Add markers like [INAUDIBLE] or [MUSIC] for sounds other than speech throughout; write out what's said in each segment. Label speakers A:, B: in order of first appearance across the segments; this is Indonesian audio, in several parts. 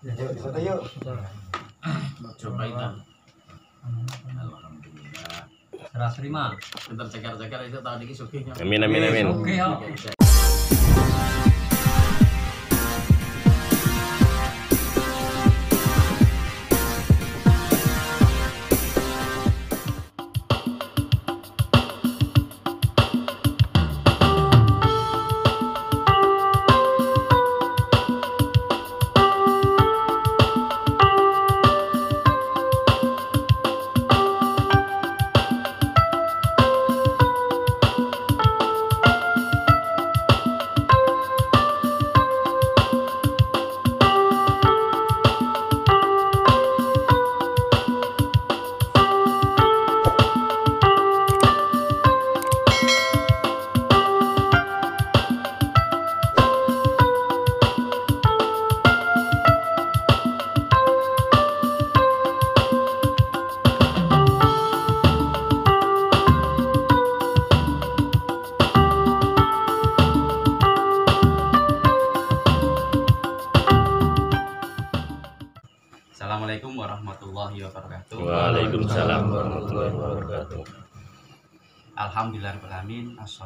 A: Yuk, foto yuk.
B: Coba itu. Alhamdulillah.
C: Serah terima.
B: Bentar cegar-cegar itu tahun ini sugih.
D: Amin amin amin.
C: Oke,
B: Alhamdulillahirrahmanirrahim Dan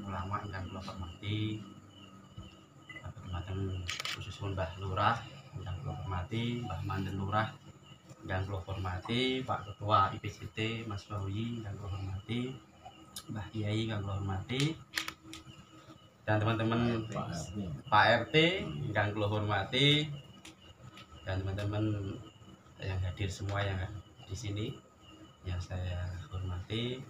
B: ulama Mbah Lurah hormati Mbah Manten Lurah hormati Pak Ketua IPCT Mas Bawi kula hormati Mbah Kiai kang kula hormati dan teman-teman Pak RT yang kula hormati dan teman-teman yang hadir semua yang di sini yang saya hormati.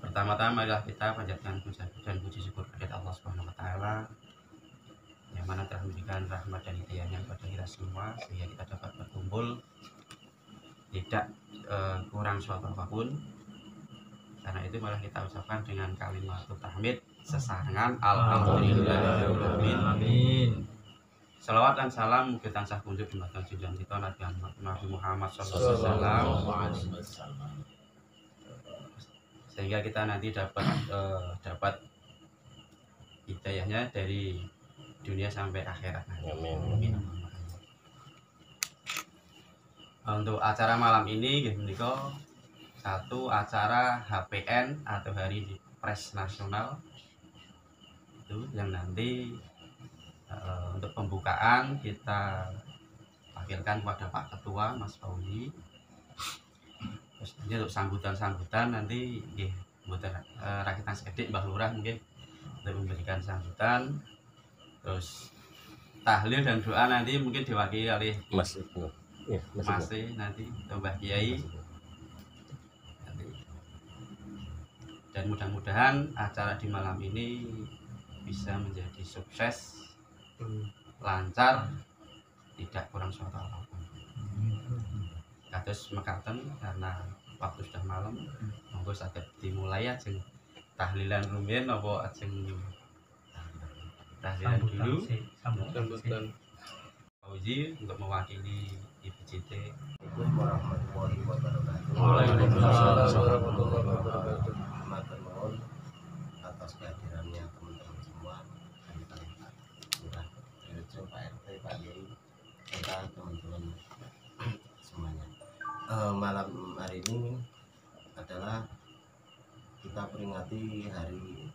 B: Pertama-tama adalah kita panjatkan puja dan puji syukur kepada Allah Subhanahu wa taala yang mana telah memberikan rahmat dan hidayahnya kepada kita semua sehingga kita dapat berkumpul tidak eh, kurang suatu apa pun karena itu malah kita ucapkan dengan kalimat tahmid sesarangan alhamdulillah
C: Amin.
B: Salawat dan salam mugi tansah kunjuk dumateng junjungan kita Nabi Muhammad sallallahu alaihi wasallam. Sehingga kita nanti dapat eh, dapat hidayahnya dari dunia sampai akhirat.
D: Amin.
B: Untuk acara malam ini gitu Niko satu acara HPN atau Hari Pres Nasional itu yang nanti eh, untuk pembukaan kita wakilkan kepada Pak Ketua Mas Fauzi terus nanti untuk sambutan-sambutan nanti nggih mboten eh, rakitan sekedhik Mbah Lurah mungkin untuk memberikan sambutan terus tahlil dan doa nanti mungkin diwakili oleh
D: Mas Ibnu. Iya, Mas.
B: Mas E nanti atau Mbah Kiai nanti. Dan mudah-mudahan acara di malam ini bisa menjadi sukses lancar tidak kurang suatu apa pun kados mekaten karena waktu sudah malam monggo saged dimulai ajeng tahlilan rumiyin apa ajeng tahlilan dulu
C: Sambutan.
B: Fauzi untuk mewakili IPCT
A: Assalamualaikum warahmatullahi wabarakatuh.
C: Waalaikumsalam
A: warahmatullahi wabarakatuh. Matur nuwun atas kehadirannya teman-teman semua dan kita Lurah, Rejo, Pak RT, Pak Yai, teman-teman semuanya. Eh, malam hari ini adalah kita peringati Hari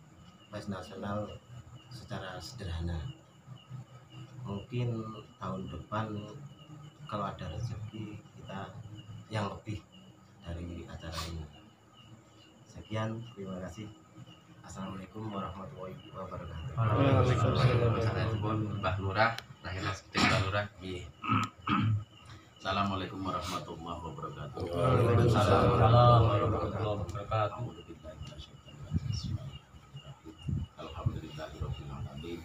A: Pers Nasional secara sederhana. Mungkin tahun depan kalau ada rezeki kita yang lebih dari acara ini. Sekian, terima kasih. Assalamualaikum warahmatullahi wabarakatuh.
B: Pun Mbah Lurah, Lurah. Iya.
E: Assalamualaikum warahmatullahi wabarakatuh.
C: Waalaikumsalam warahmatullahi wabarakatuh.
E: Alhamdulillahirabbil alamin.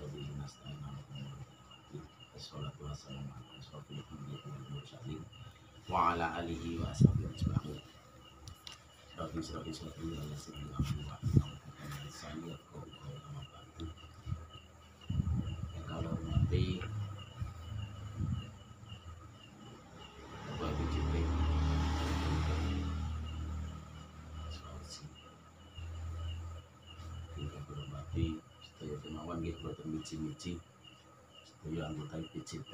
E: Wa bihi nasta'in 'ala umuri Wassalatu wassalamu ala asyrofil anbiya'i wal mursalin wa ala alihi wa ashabihi ajma'in. Rabbi israh li sadri wa yassir li amri wa hlul 'uqdatam min lisani yafqahu qawli amma ba'du. Yang kalau hormati miji-miji sedaya anggota PJT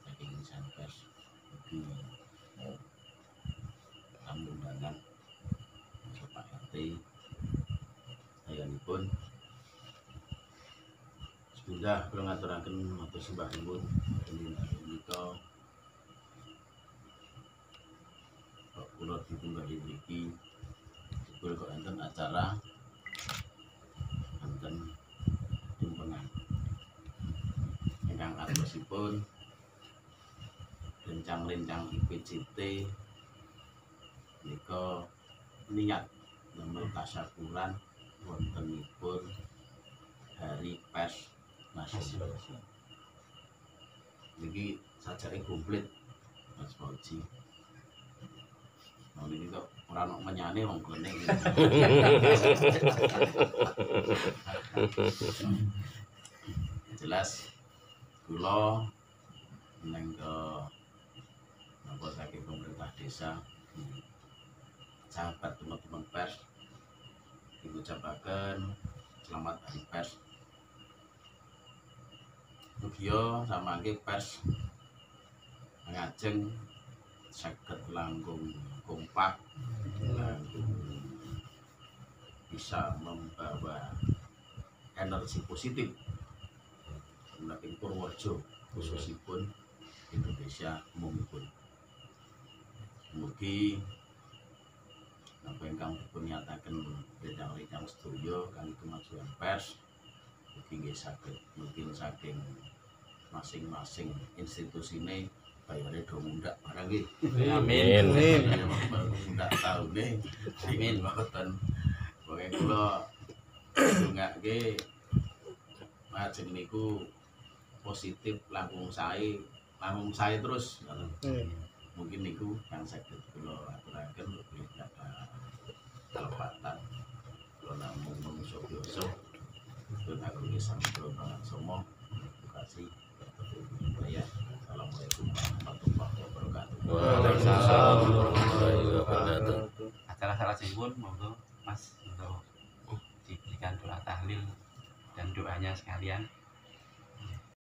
E: saking insan pers. Ugi tamu undangan Bapak RT sayanipun Sudah kula ngaturaken matur sembah nuwun. Dinten menika kok kula ditunggali mriki? Jebul kok enten acara. Enten tumpengan ingkang atosipun rencang-rencang IPCT nika niat damel tasyakuran wontenipun Hari Pers Nasional. Niki sajake komplit Mas Fauji. Nah, ini kok ora ono menyane wong kene. Jelas kula neng ke napa saking pemerintah desa sahabat teman-teman pers diucapaken selamat hari pers. Mugia samangke pers. Ngajeng saged langkung kompak bisa membawa energi positif. Menaking Purworejo khususipun Indonesia umumipun Mugi apa ingkang dipun nyataken rencang-rencang sedaya kangge kemajuan pers mugi nggih saged mungkin saking masing-masing institusine bayare do mundak barang nggih.
B: Amin.
E: Bayare mundak taune. Amin mboten. Pokoke kula ndongake lajeng niku positif langkung sae, langkung sae terus ngoten. Mungkin niku yang saged kula aturaken lebih kata kalepatan. Kula namung manusa biasa. Kula ngagungi sampeyan banget semua. Terima kasih. Ya. Assalamualaikum warahmatullahi wabarakatuh.
D: Waalaikumsalam warahmatullahi wabarakatuh.
B: acara salajengipun monggo Mas untuk diberikan doa tahlil dan doanya sekalian.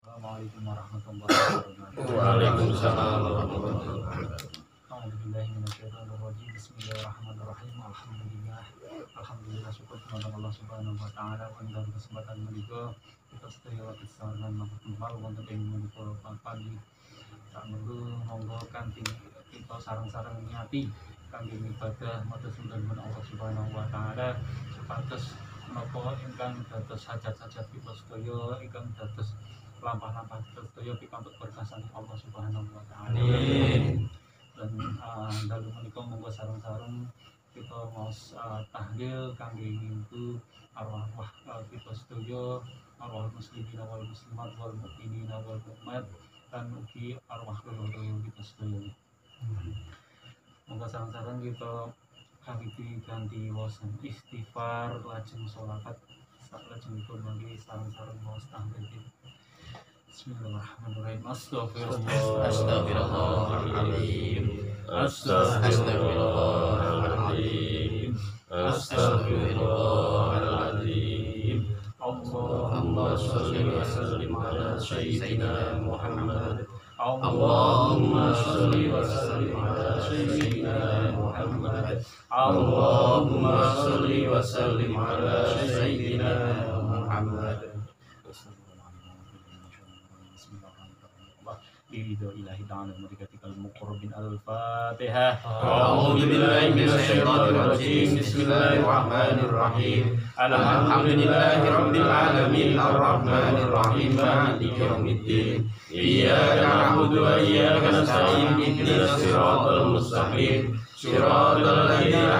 F: Assalamualaikum warahmatullahi wabarakatuh.
D: Waalaikumsalam warahmatullahi wabarakatuh.
F: A'udzubillahiminasyaitonirrajim. Bismillahirrahmanirrahim. Alhamdulillah. Alhamdulillah syukur kepada Allah Subhanahu wa taala pada kesempatan menika kita sedaya waktu kembal wonten ing menika pagi. Tak nunggu monggo kanthi kita sarang-sarang nyati kangge ibadah matur sunan Allah Subhanahu wa taala supados menapa ingkang dados hajat-hajat kita sedaya ingkang dados lampah-lampah kita sedaya pikantuk berkasan Allah Subhanahu wa taala.
B: Amin.
F: Dan uh, dalu menika monggo sareng-sareng kita mau uh, tahlil kangge ngimpu arwah uh, kita sedaya arwah muslimin wal muslimat wal mukminin wal mukminat dan ugi arwah leluhur kita sedaya. Monggo sareng-sareng kita kangge ganti wasan istighfar lajeng sholawat lajengipun mangke sareng-sareng mau tahlil Bismillahirrahmanirrahim. Astagfirullah.
B: Astagfirullahaladzim.
D: Astagfirullahaladzim. Astagfirullahaladzim.
F: Allahumma sholli wa sallim ala sayyidina Muhammad.
D: Allahumma sholli wa sallim ala sayyidina Muhammad.
F: Allahumma sholli wa sallim ala sayyidina Muhammad ridho ilahi ta'ala al-fatihah
D: billahi Bismillahirrahmanirrahim. Alhamdulillahi rabbil alamin Rahim Maliki Iyyaka na'budu wa iyyaka nasta'in. Ihdinas siratal mustaqim. Siratal ladzina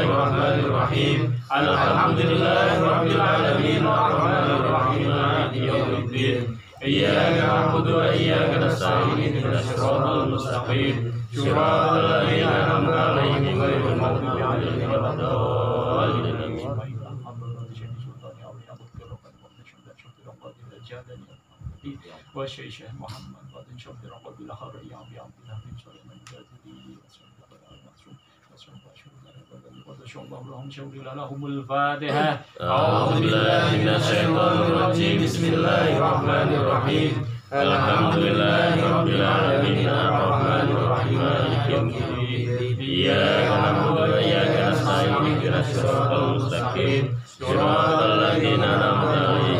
D: الرحيم. الحمد لله رب العالمين الرحمن الرحيم. مالك يوم الدين. إياك نعبد وإياك نستعين. اهدنا الصراط المستقيم. صراط الذين أنعمت عليهم غير المغضوب عليهم ولا الضالين.
F: والشيخ محمد يا أبي عبد الله بن سليمان الله لهم شوقي لهم الفاتحة
D: أعوذ بالله من الشيطان الرجيم بسم الله الرحمن الرحيم الحمد لله رب العالمين الرحمن الرحيم مالك يوم الدين إياك نعبد وإياك نستعين اهدنا الصراط المستقيم صراط الذين أنعمت عليهم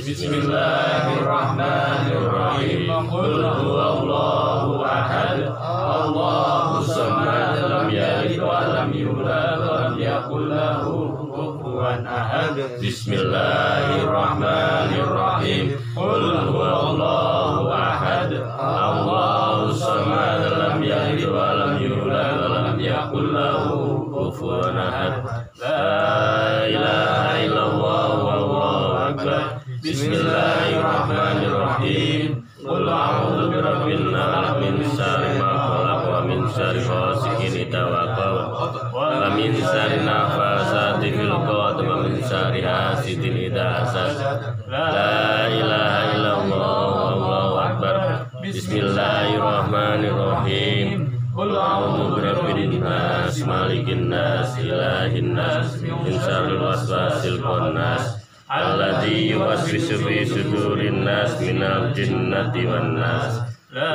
D: Bismillahirrahmanirrahim. Bismillahirrahmanirrahim. min syarri nafasati fil qad wa min syarri hasidin idza la ilaha illallah wallahu akbar. Bismillahirrahmanirrahim. Qul a'udzu nas malikin nas ilahin nas min waswasil Konas, alladzi yuwaswisu sudurin nas minal jinnati wan nas. La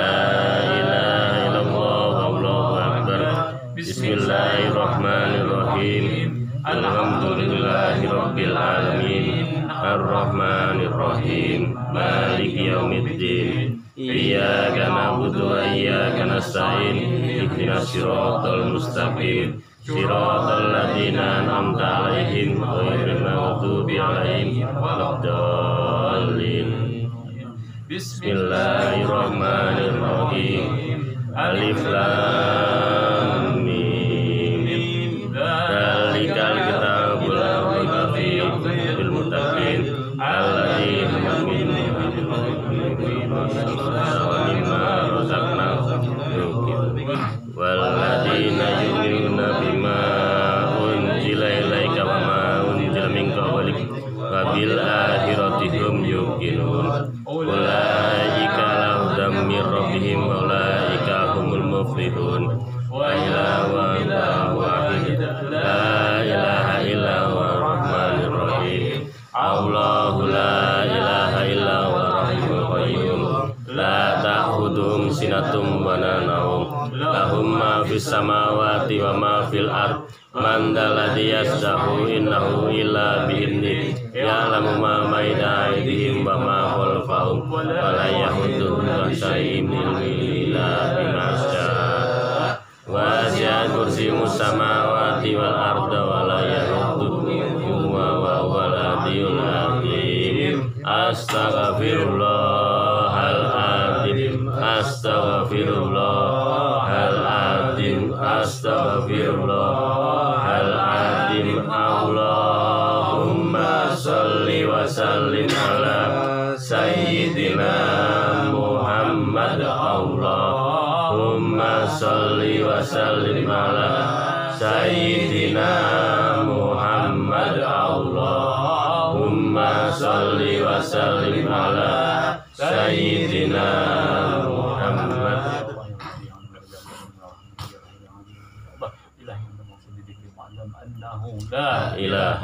D: na'budu wa iyyaka nasta'in ihdinas siratal mustaqim siratal ladzina an'amta 'alaihim ghairil maghdubi 'alaihim waladdallin. Bismillahirrahmanirrahim. Alif Lam Astaghfirullahaladzim Allahumma salli wa sallim ala Sayyidina Muhammad. Allahumma salli wa sallim ala Sayyidina Muhammad. Allahumma salli wa sallim ala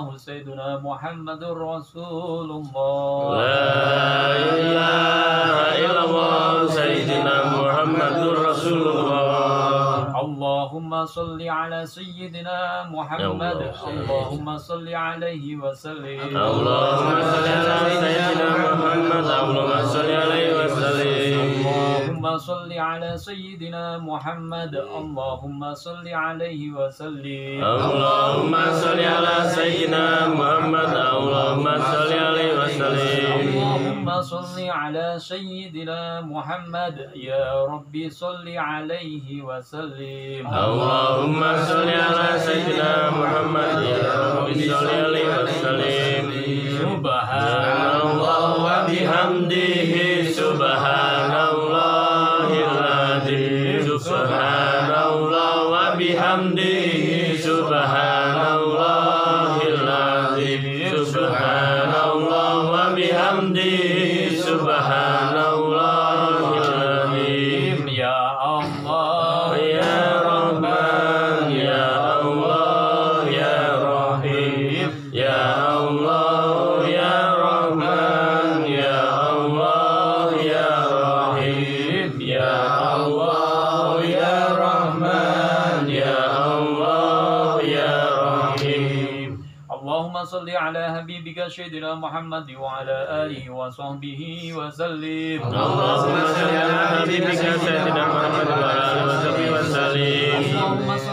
F: الله سيدنا محمد رسول الله.
D: لا إله
F: اللهم صل على سيدنا محمد. اللهم صل عليه وسلم.
D: اللهم صل على سيدنا محمد. اللهم صل عليه وسلم.
F: اللهم صل على سيدنا محمد. اللهم صل عليه وسلم.
D: اللهم صل على سيدنا محمد. اللهم صل عليه وسلم.
F: اللهم صل على سيدنا محمد. يا ربي صل عليه وسلم.
D: اللهم Allahumma salli ala sayyidina Muhammad ya Rabbi salli alaihi wa
F: sallim. Subhanallah wa bihamdihi. سيدنا محمد وعلى آله وصحبه وسلم.
D: اللهم صل على حبيبك سيدنا محمد وعلى آله وصحبه وسلم.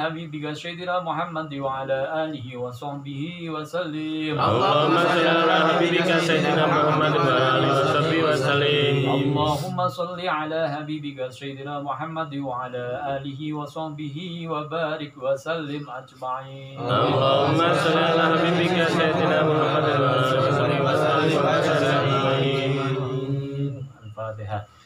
F: حبيبك سيدنا محمد وعلى آله وصحبه وسلم.
D: اللهم صل على حبيبك سيدنا محمد وعلى آله وصحبه وسلم.
F: اللهم صل على حبيبك سيدنا محمد وعلى آله وصحبه وبارك وسلم أجمعين.
D: اللهم صل على حبيبك سيدنا محمد وعلى آله وصحبه وسلم.
F: الفاتحة.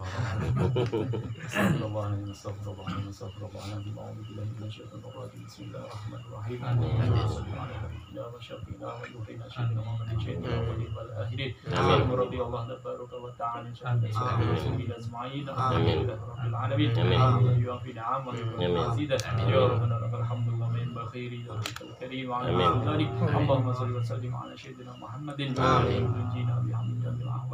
D: استغفر الله
B: العظيم
F: استغفر الله العظيم استغفر الله العظيم اعوذ بالله من الشيطان الرجيم بسم الله الرحمن الرحيم اللهم صل على نبينا وشفينا ونورنا سيدنا محمد والاخرين اللهم رضي الله تبارك وتعالى
E: عن
F: المسلمين اجمعين امين رب
E: العالمين
F: امين يا نعم ومزيدا يا ربنا الحمد لله من بخير يا رب الكريم
E: على
F: ذلك اللهم صل وسلم على سيدنا محمد امين نجينا بحمد جميع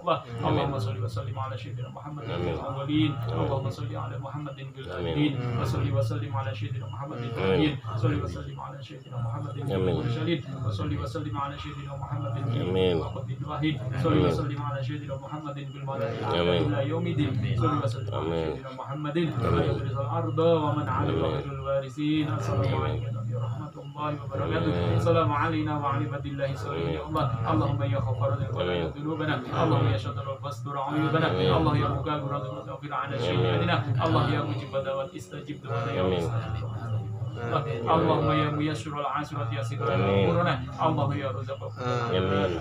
F: الله اللهم صل وسلم على سيدنا محمد في. الاولين اللهم صل على محمد في الاخرين وصل وسلم على سيدنا محمد في الاخرين صل وسلم على سيدنا محمد في. المرسلين وصل وسلم على سيدنا محمد في. الوقت الواحد صل. وسلم على سيدنا محمد في
E: آمين.
F: إلى يوم الدين. صل وسلم على. سيدنا محمد ويرث الأرض ومن. خير الوارثين. السلام ورحمه الله السلام علينا وعلى عباد الله صالحين يا الله اللهم يا غفار ذنوبنا اللهم يا شاطر واستر عيوبنا. الله يا مجاب رضا وتغفر عنا شيئنا يا مجيب دعوات استجب دعوانا يا الله Allahumma ya muyasyirul asirati yasikana umurana
E: Allahumma
F: ya razaqana amin.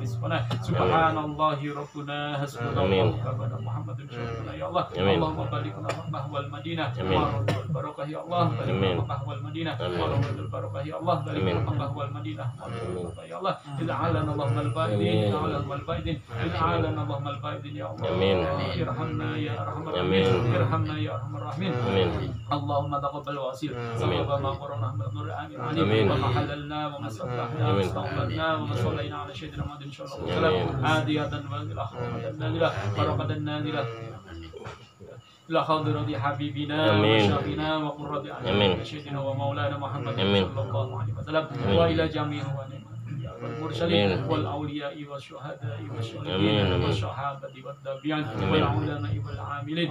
F: Rizqana. Subhanallahi rabbuna
E: hasbunallahu
F: wa ni'mal Muhammadun ya
E: Allah.
F: Allahumma balikna makkah ya wal
E: madinah.
F: Wa barakah
E: ya
F: Allah. Balikna makkah wal madinah.
E: Wa
F: barakah ya Allah.
E: Balikna
F: makkah wal madinah. Ya Allah. Id'alan
E: Allahumma
F: al-faidin id'alan wal faidin id'alan Allahumma al-faidin
E: ya
F: Allah. Amin. Irhamna
E: ya
F: arhamar rahimin. Irhamna ya arhamar
E: rahimin.
F: Allahumma taqabbal wa
E: asir
F: amin. وما قرنا بأمر
E: آمين.
F: علينا وما حللنا وما استطعنا
E: وما
F: استغفرنا وما صلينا على سيدنا محمد إن شاء الله. عادية واجلة خافة نازلة فرقة نازلة إلى حاضرة حبيبنا وشيخنا وقرة أعيننا سيدنا ومولانا محمد صلى الله عليه وسلم. وإلى جميع والمرسلين والأولياء والشهداء
E: والشهداء
F: والصحابة والتابعين والعلماء والعاملين.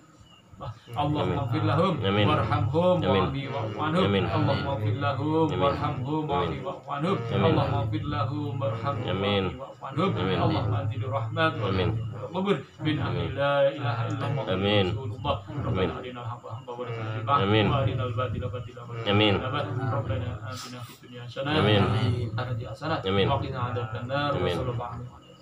E: آمين. آمين.
F: اللهم اغفر لهم
E: آمين.
F: وارحمهم
E: آمين.
F: واعف واعف عنهم
E: آمين.
F: اللهم اغفر لهم
E: آمين.
F: وارحمهم واعف
E: آمين.
F: واعف عنهم
E: آمين.
F: اللهم اغفر لهم وارحمهم
E: آمين.
F: واعف واعف عنهم
E: آمين.
F: اللهم انزل الرحمة
E: آمين.
F: والقبر من امر
E: آمين.
F: لا اله الا الله
E: آمين.
F: رسول الله
E: آمين.
F: ربنا ارنا الحق حقا وارزقنا اتباعه
E: آمين.
F: وارنا الباطل باطلا وارزقنا
E: آمين.
F: اجتنابه ربنا اتنا في الدنيا حسنه
E: آمين.
F: آخرة حسنه
E: آمين.
F: وقنا عذاب النار
E: آمين.
F: وصلى الله عليه وسلم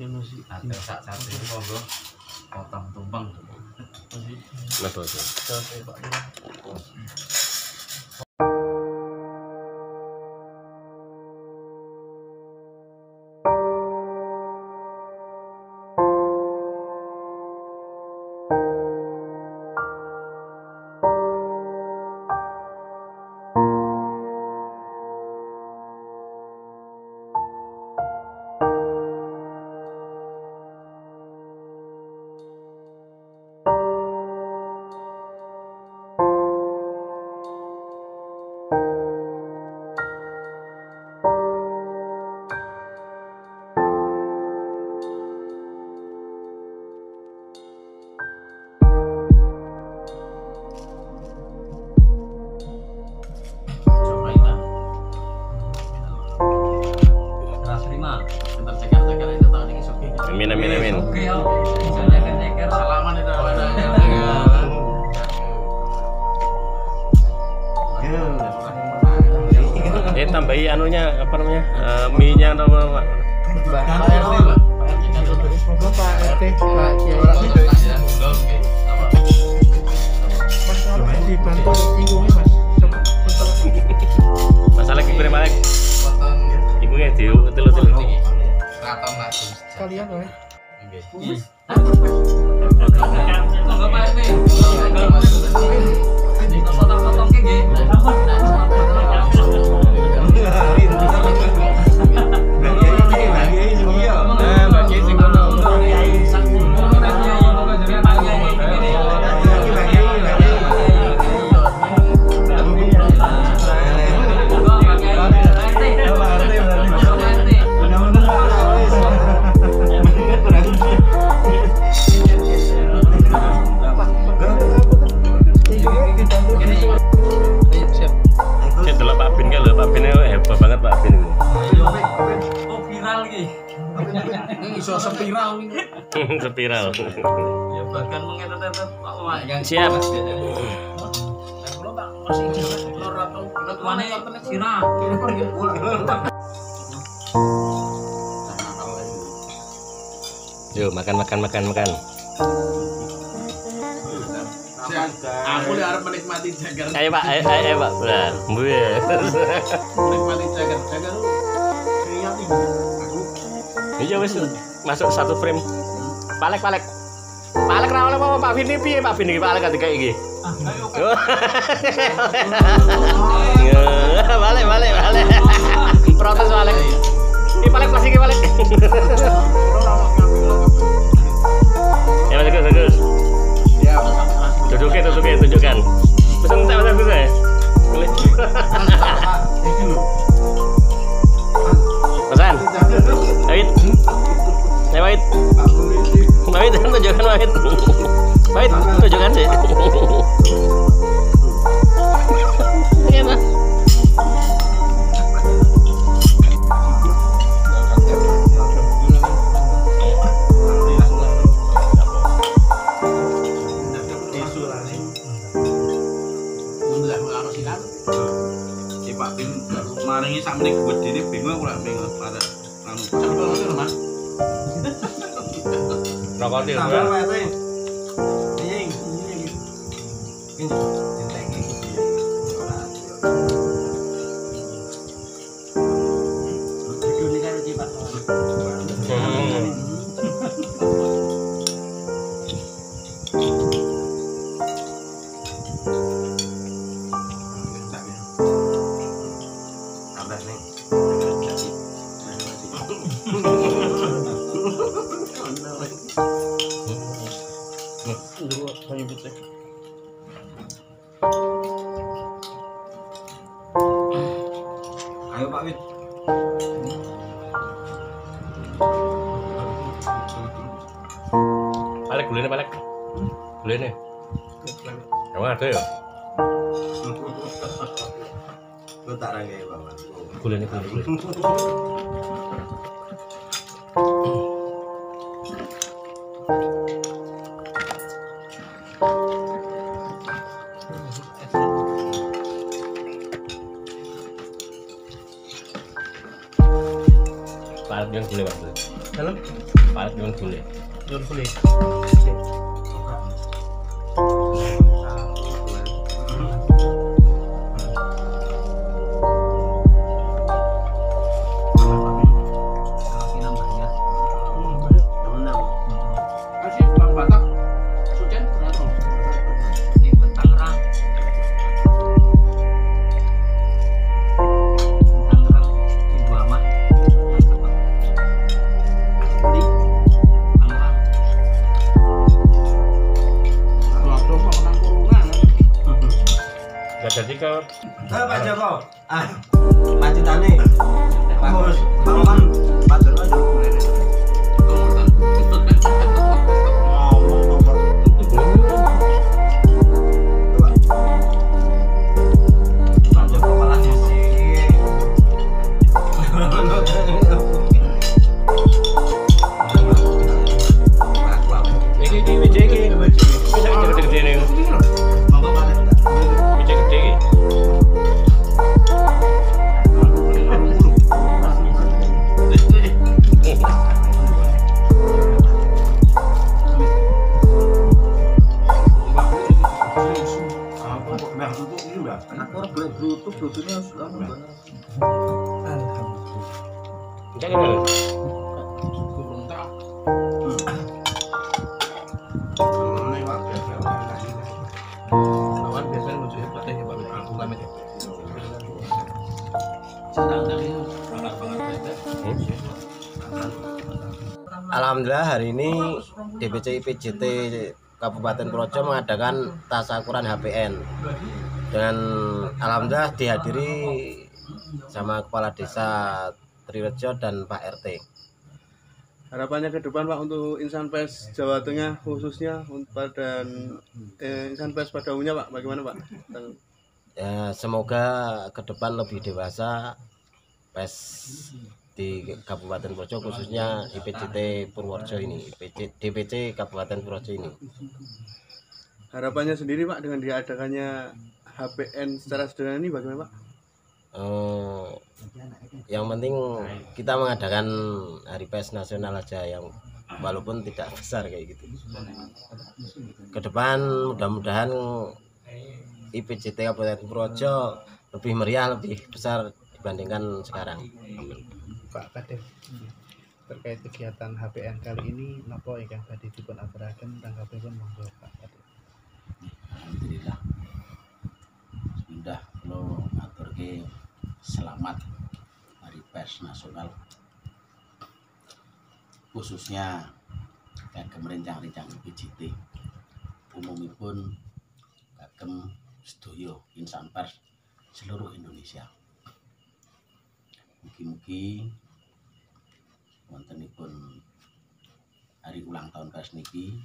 F: Ada
B: sak satu itu monggo. Potong tumpeng.
C: Cobainlah.
G: Siap. Yuk makan makan makan makan.
E: Aku li arep menikmati jagar.
G: Ayo Pak, ayo ayo, ayo, Pak. Nah, buye.
E: Menikmati jagar. Jagar lu iki. Aku
G: Iya wis masuk satu frame. Palek palek. Pak Bin iki piye Pak iki palek ketika iki. Ya, balik balik balik. Protes balik. Ini balik pasti ini balik. Ya bagus bagus. Tunjukin tunjukin tunjukkan. [LAUGHS] Pesan saya pesan saya. Pesan. Wait. Ya wait. Wait tunjukkan wait. Wait tunjukkan sih. Iya
H: Bin maringi sak bingung ora bingung pada anu.
E: Mas.
G: Rokok dia.
H: Ayo
A: DPC IPJT Kabupaten Projo mengadakan tasakuran HPN dengan alhamdulillah dihadiri sama kepala desa Trirejo dan Pak RT.
I: Harapannya ke depan Pak untuk insan pers Jawa Tengah khususnya untuk dan eh, insan pers pada umumnya Pak bagaimana Pak?
A: Ya, semoga ke depan lebih dewasa PES di Kabupaten Projo khususnya IPJT Purworejo ini, IPC, DPC Kabupaten Purworejo ini.
I: Harapannya sendiri Pak dengan diadakannya HPN secara sederhana ini bagaimana Pak?
A: Eh, yang penting kita mengadakan hari pers nasional aja yang walaupun tidak besar kayak gitu ke depan mudah-mudahan IPJT Kabupaten Purworejo lebih meriah lebih besar dibandingkan sekarang Amin.
J: Pak Kadep terkait kegiatan HPN kali ini napa ingkang badhe dipun aturaken tanggapipun monggo Pak Kadep.
E: Alhamdulillah. Sudah lo aturke selamat Hari Pers Nasional. Khususnya kagem rencang-rencang PJT. Umumipun kagem sedaya insan pers seluruh Indonesia. Mugi-mugi wontenipun hari ulang tahun pers niki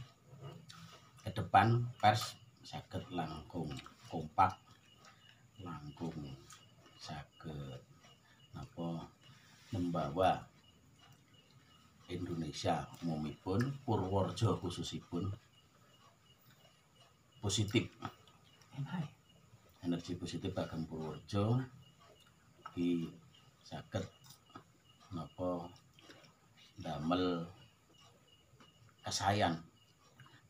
E: ke depan pers saged langkung kompak langkung saged napa membawa Indonesia umumipun Purworejo khususipun positif. Energi positif kagem Purworejo di saged napa damel kesayan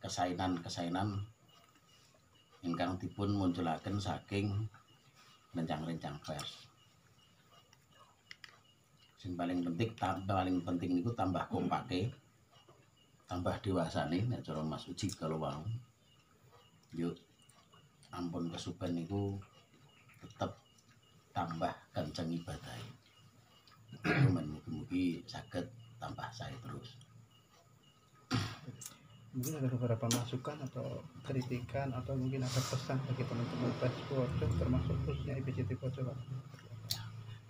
E: kesainan-kesainan ingkang dipun munculaken saking rencang-rencang pers. Sing paling penting tam- paling penting niku tambah kompake, tambah dewasane nek cara Mas Uji kalau mau. Yuk ampun kesupen niku tetep tambah kenceng ibadah. Itu men mugi-mugi saged tambah saya terus.
J: Mungkin ada beberapa masukan atau kritikan atau mungkin ada pesan bagi teman-teman pers Purworejo termasuk khususnya IPJT Purworejo Pak.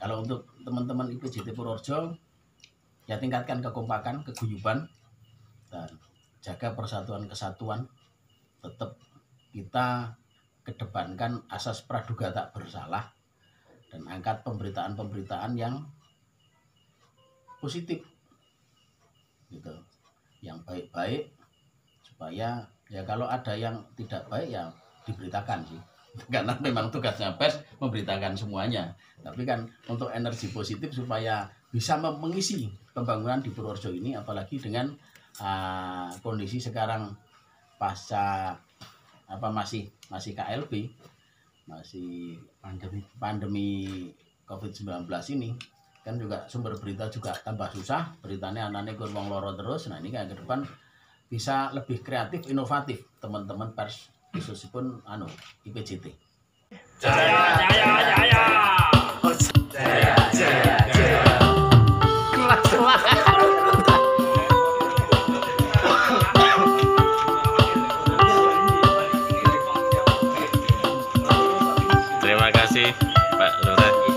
E: Kalau untuk teman-teman IPJT Purworejo, ya tingkatkan kekompakan, keguyuban, dan jaga persatuan kesatuan. Tetap kita kedepankan asas praduga tak bersalah dan angkat pemberitaan-pemberitaan yang positif, gitu, yang baik-baik supaya ya kalau ada yang tidak baik ya diberitakan sih. [LAUGHS] Karena memang tugasnya pers memberitakan semuanya. Tapi kan untuk energi positif supaya bisa mengisi pembangunan di Purworejo ini apalagi dengan ah, kondisi sekarang pasca apa masih masih KLB masih pandemi. pandemi COVID-19 ini kan juga sumber berita juga tambah susah beritanya anaknya kur wong loro terus. Nah ini kan ke depan bisa lebih kreatif inovatif teman-teman pers khususipun anu IPJT
D: Terima kasih Pak Lurah.